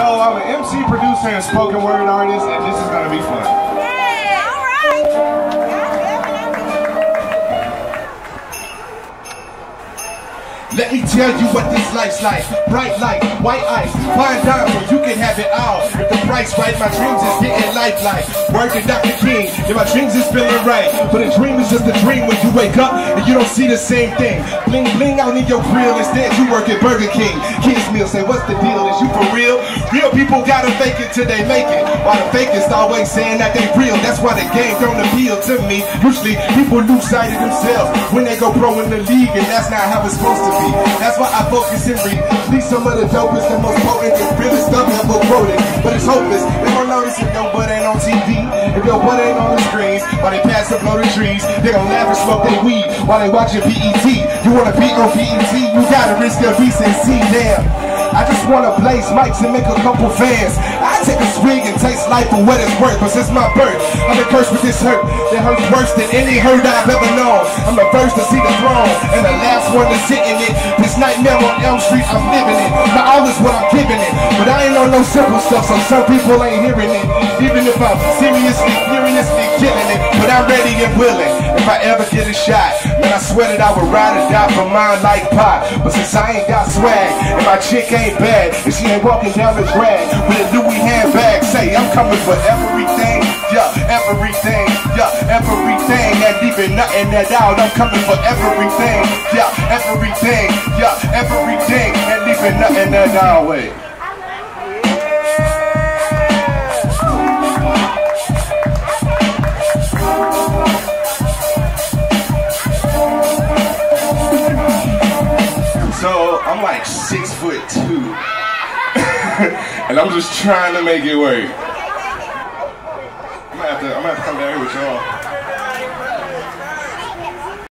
So I'm an MC, producer, and spoken word artist, and this is gonna be fun. Yeah, all right. Let me tell you what this life's like. Bright light, white ice, fine diamonds, you can have it all. If the price right, my dreams is getting lifelike. Word to Dr. King, if my dreams is feeling right. But a dream is just a dream when you wake up and you don't see the same thing. Bling bling out in your grill, instead you work at Burger King. Kids meal say, what's the deal? Is you for real? Real people gotta fake it till they make it. While the fakest always saying that they real. That's why the game don't appeal to me. Usually people lose sight of themselves when they go pro in the league, and that's not how it's supposed to be. That's why I focus and read. These some of the dopest and most potent and realest stuff ever quoted. But it's hopeless. They don't notice it. On TV, if your butt ain't on the screens, while they pass up low the trees. They gon' laugh and smoke their weed while they watching BET. You wanna beat on BET, you gotta risk your decency. Damn. I just wanna blaze mics and make a couple fans. I take a swig and taste life for what it's worth, but since my birth, I've been cursed with this hurt that hurts worse than any hurt I've ever known. I'm the first to see the throne, and the last one to sit in it. This nightmare on Elm Street, I'm living it. My all is what I'm giving it, but I ain't on no simple stuff, so some people ain't hearing it. Even if I'm seriously, furiously killing it, but I'm ready and willing. If I ever get a shot, man, I swear that I would ride or die for mine like pot. But since I ain't got swag, and my chick ain't bad, and she ain't walking down the drag with a Louis handbag, say I'm coming for everything, yeah, everything, yeah, everything, and leaving nothing that out. I'm coming for everything, yeah, everything, yeah, everything, and leaving nothing that out. Wait. I'm like six foot two. and I'm just trying to make it work. I'm gonna have to, I'm gonna have to come down here with y'all.